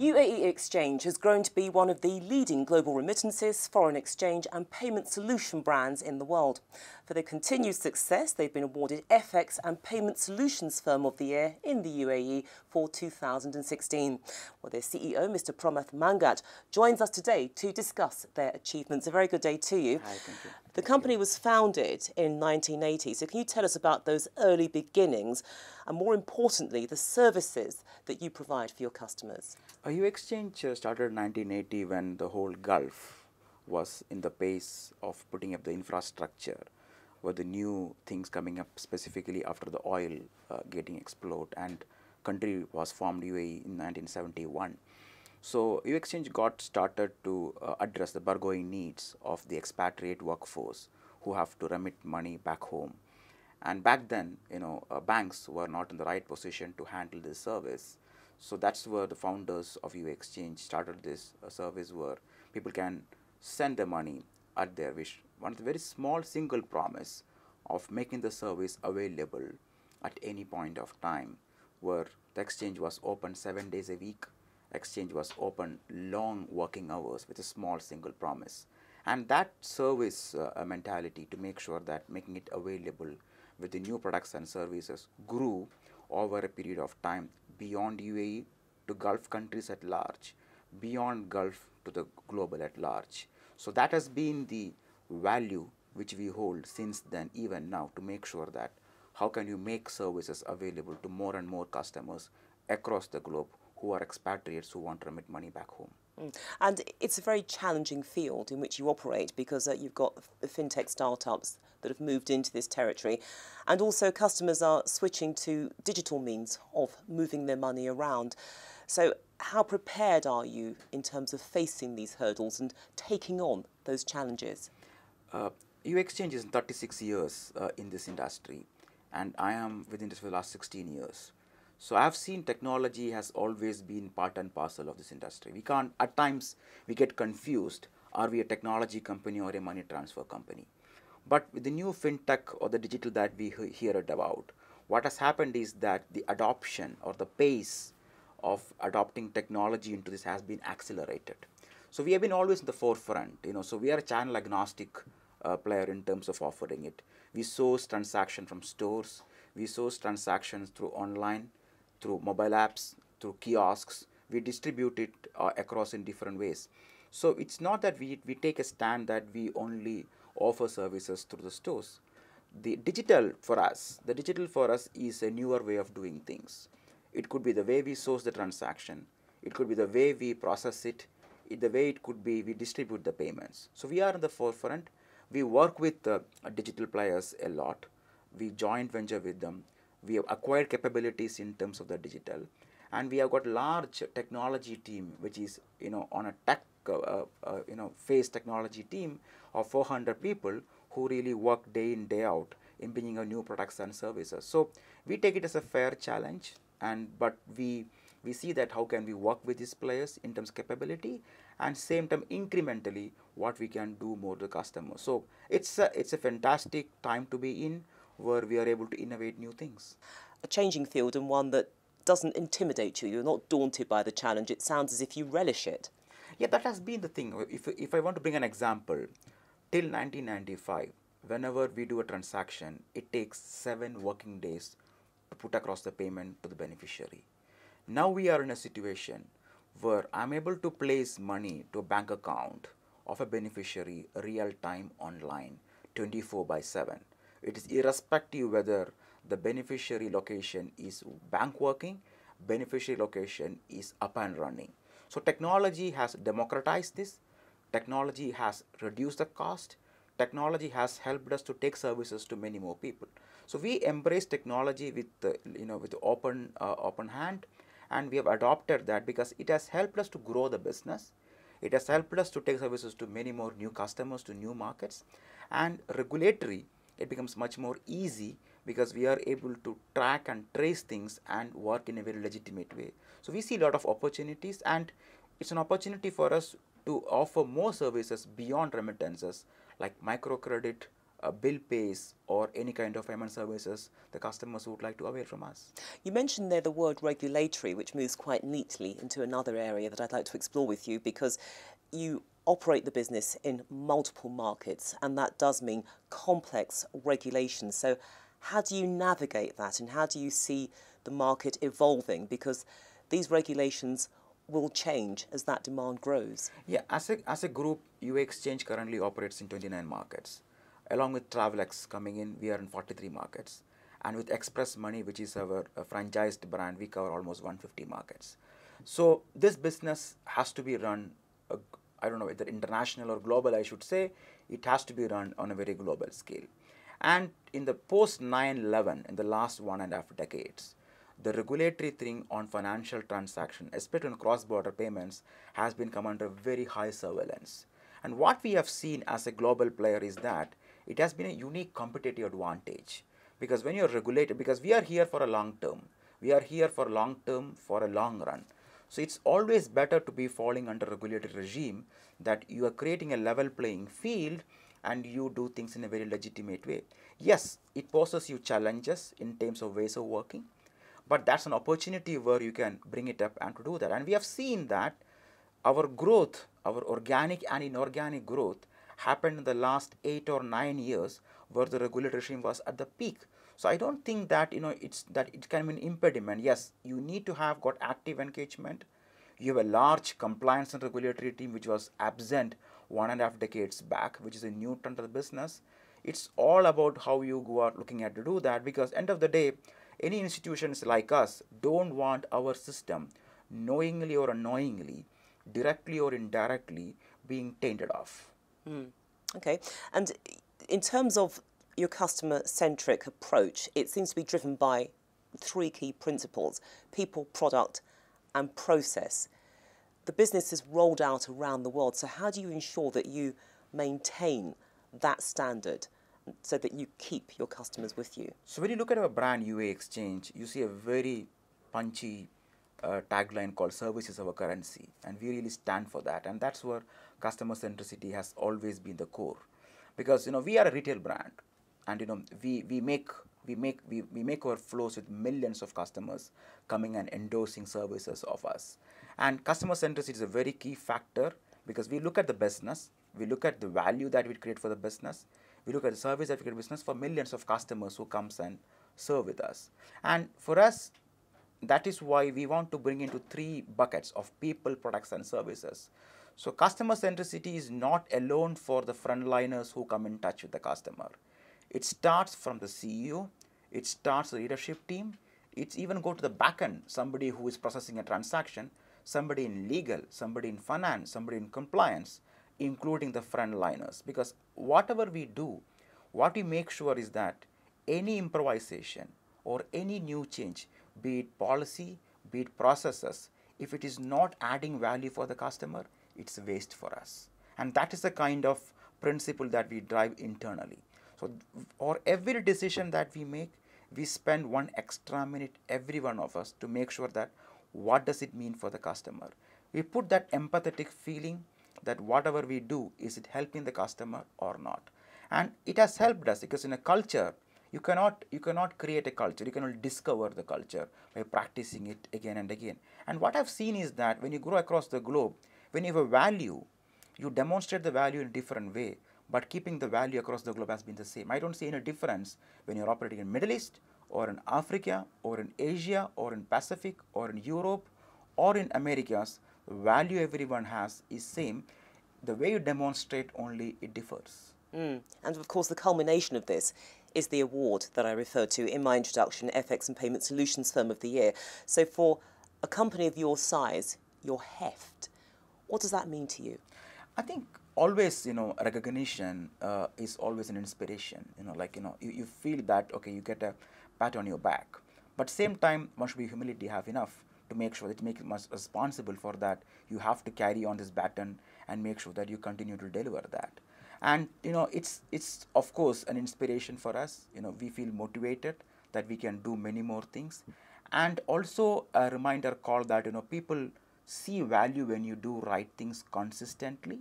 UAE Exchange has grown to be one of the leading global remittances, foreign exchange and payment solution brands in the world. For their continued success, they've been awarded FX and Payment Solutions Firm of the Year in the UAE for 2016. Well, their CEO, Mr. Promoth Manghat, joins us today to discuss their achievements. A very good day to you. Hi, thank you. The company was founded in 1980, so can you tell us about those early beginnings and more importantly, the services that you provide for your customers? Uh, U Exchange uh, started in 1980 when the whole Gulf was in the pace of putting up the infrastructure, were the new things coming up specifically after the oil uh, getting explode and country was formed UAE in 1971. So U Exchange got started to uh, address the burgeoning needs of the expatriate workforce who have to remit money back home. And back then, you know, uh, banks were not in the right position to handle this service. So that's where the founders of U Exchange started this uh, service where people can send their money at their wish. One of the very small single promise of making the service available at any point of time where the exchange was open seven days a week exchange was open long working hours with a small single promise and that service uh, mentality to make sure that making it available with the new products and services grew over a period of time beyond UAE to Gulf countries at large, beyond Gulf to the global at large. So that has been the value which we hold since then even now to make sure that how can you make services available to more and more customers across the globe who are expatriates who want to remit money back home. Mm. And it's a very challenging field in which you operate because uh, you've got fintech startups that have moved into this territory. And also, customers are switching to digital means of moving their money around. So, how prepared are you in terms of facing these hurdles and taking on those challenges? Uh, U Exchange is 36 years uh, in this industry, and I am within this for the last 16 years. So I've seen technology has always been part and parcel of this industry. We can't, at times, we get confused. Are we a technology company or a money transfer company? But with the new fintech or the digital that we hear about, what has happened is that the adoption or the pace of adopting technology into this has been accelerated. So we have been always in the forefront, you know, so we are a channel agnostic uh, player in terms of offering it. We source transaction from stores, we source transactions through online, through mobile apps, through kiosks. We distribute it uh, across in different ways. So it's not that we, we take a stand that we only offer services through the stores. The digital for us, the digital for us is a newer way of doing things. It could be the way we source the transaction. It could be the way we process it. it the way it could be we distribute the payments. So we are in the forefront. We work with uh, digital players a lot. We joint venture with them we have acquired capabilities in terms of the digital and we have got large technology team which is you know on a tech uh, uh, you know phase technology team of 400 people who really work day in day out in bringing out new products and services. So we take it as a fair challenge and but we we see that how can we work with these players in terms of capability and same time incrementally what we can do more to the customer. So it's a, it's a fantastic time to be in where we are able to innovate new things. A changing field and one that doesn't intimidate you. You're not daunted by the challenge. It sounds as if you relish it. Yeah, that has been the thing. If, if I want to bring an example, till 1995, whenever we do a transaction, it takes seven working days to put across the payment to the beneficiary. Now we are in a situation where I'm able to place money to a bank account of a beneficiary real time online 24 by 7 it is irrespective whether the beneficiary location is bank working, beneficiary location is up and running. So technology has democratized this, technology has reduced the cost, technology has helped us to take services to many more people. So we embrace technology with the, you know with open uh, open hand and we have adopted that because it has helped us to grow the business. It has helped us to take services to many more new customers, to new markets and regulatory it becomes much more easy because we are able to track and trace things and work in a very legitimate way. So we see a lot of opportunities and it's an opportunity for us to offer more services beyond remittances like microcredit, uh, bill pays or any kind of payment services the customers would like to avail from us. You mentioned there the word regulatory, which moves quite neatly into another area that I'd like to explore with you because you operate the business in multiple markets and that does mean complex regulations. So how do you navigate that and how do you see the market evolving? Because these regulations will change as that demand grows. Yeah, as a, as a group, UAE Exchange currently operates in 29 markets. Along with Travelex coming in, we are in 43 markets. And with Express Money, which is our franchised brand, we cover almost 150 markets. So this business has to be run, uh, I don't know whether international or global, I should say, it has to be run on a very global scale. And in the post 9 11, in the last one and a half decades, the regulatory thing on financial transaction, especially on cross-border payments, has been come under very high surveillance. And what we have seen as a global player is that it has been a unique competitive advantage because when you're regulated, because we are here for a long term, we are here for long term, for a long run. So it's always better to be falling under regulatory regime that you are creating a level playing field and you do things in a very legitimate way. Yes, it poses you challenges in terms of ways of working, but that's an opportunity where you can bring it up and to do that. And we have seen that our growth, our organic and inorganic growth happened in the last eight or nine years where the regulatory regime was at the peak. So I don't think that you know it's that it can be an impediment. Yes, you need to have got active engagement. You have a large compliance and regulatory team which was absent one and a half decades back, which is a new trend of the business. It's all about how you go out looking at to do that because end of the day, any institutions like us don't want our system knowingly or unknowingly, directly or indirectly being tainted off. Mm. Okay. And in terms of your customer centric approach, it seems to be driven by three key principles people, product, and process. The business is rolled out around the world. So, how do you ensure that you maintain that standard so that you keep your customers with you? So, when you look at our brand UAE Exchange, you see a very punchy uh, tagline called service is our currency and we really stand for that and that's where customer centricity has always been the core because you know we are a retail brand and you know we we make we make we, we make our flows with millions of customers coming and endorsing services of us. And customer centricity is a very key factor because we look at the business we look at the value that we create for the business we look at the service that we create business for millions of customers who comes and serve with us. And for us that is why we want to bring into three buckets of people products and services so customer centricity is not alone for the frontliners who come in touch with the customer. It starts from the CEO, it starts the leadership team, it's even go to the back end, somebody who is processing a transaction, somebody in legal, somebody in finance, somebody in compliance, including the frontliners. Because whatever we do, what we make sure is that any improvisation or any new change, be it policy, be it processes, if it is not adding value for the customer, it's waste for us. And that is the kind of principle that we drive internally. So, for every decision that we make, we spend one extra minute, every one of us, to make sure that what does it mean for the customer. We put that empathetic feeling that whatever we do, is it helping the customer or not. And it has helped us because in a culture, you cannot you cannot create a culture you cannot discover the culture by practicing it again and again and what i've seen is that when you grow across the globe when you have a value, you demonstrate the value in a different way, but keeping the value across the globe has been the same. I don't see any difference when you're operating in Middle East or in Africa or in Asia or in Pacific or in Europe or in Americas. Value everyone has is same. The way you demonstrate only it differs. Mm. And of course, the culmination of this is the award that I referred to in my introduction, FX and Payment Solutions Firm of the Year. So for a company of your size, your heft, what does that mean to you? I think always, you know, recognition uh, is always an inspiration. You know, like, you know, you, you feel that, okay, you get a pat on your back. But same time, one should be humility have enough to make sure that you make much responsible for that. You have to carry on this baton and make sure that you continue to deliver that. And, you know, it's, it's of course an inspiration for us. You know, we feel motivated that we can do many more things. And also a reminder call that, you know, people see value when you do right things consistently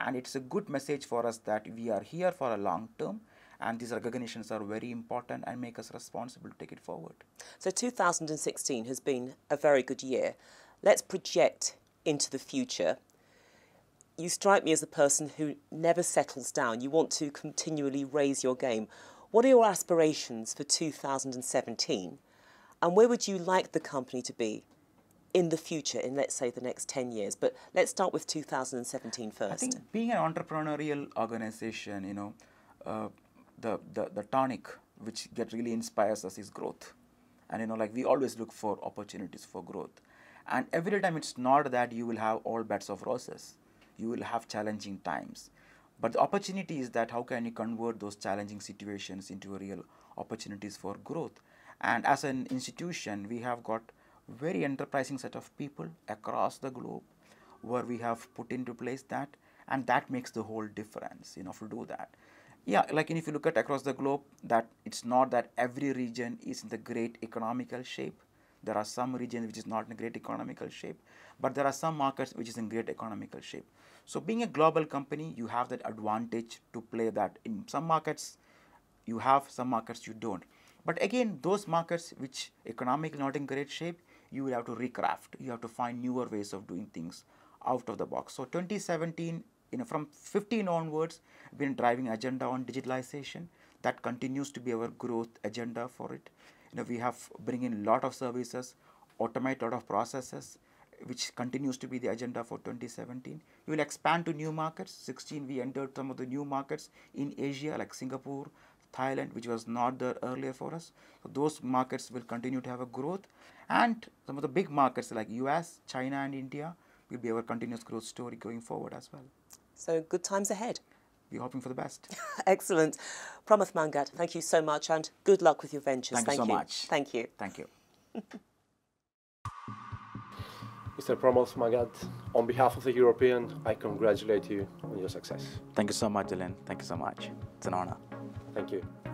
and it's a good message for us that we are here for a long term And these recognitions are very important and make us responsible to take it forward. So 2016 has been a very good year. Let's project into the future. You strike me as a person who never settles down. You want to continually raise your game. What are your aspirations for 2017? And where would you like the company to be in the future, in let's say the next 10 years? But let's start with 2017 first. I think being an entrepreneurial organization, you know, uh, the, the, the tonic which get really inspires us is growth. And you know, like we always look for opportunities for growth. And every time it's not that you will have all beds of roses. You will have challenging times. But the opportunity is that how can you convert those challenging situations into real opportunities for growth? And as an institution, we have got very enterprising set of people across the globe where we have put into place that and that makes the whole difference you know to do that. Yeah like if you look at across the globe that it's not that every region is in the great economical shape. There are some regions which is not in great economical shape but there are some markets which is in great economical shape. So being a global company you have that advantage to play that. In some markets you have some markets you don't. But again those markets which economically not in great shape you will have to recraft. You have to find newer ways of doing things out of the box. So 2017 you know from 15 onwards been driving agenda on digitalization. That continues to be our growth agenda for it. You know we have bring in a lot of services automate lot of processes which continues to be the agenda for 2017 we will expand to new markets. 16 we entered some of the new markets in asia like singapore thailand which was not there earlier for us so those markets will continue to have a growth and some of the big markets like us china and india will be our continuous growth story going forward as well so good times ahead. We're hoping for the best. Excellent. Promoth Manghat, thank you so much and good luck with your ventures. Thank, thank you so much. Thank you. Thank you. Mr. Promoth Manghat, on behalf of the European, I congratulate you on your success. Thank you so much, Dylan. Thank you so much. It's an honor. Thank you.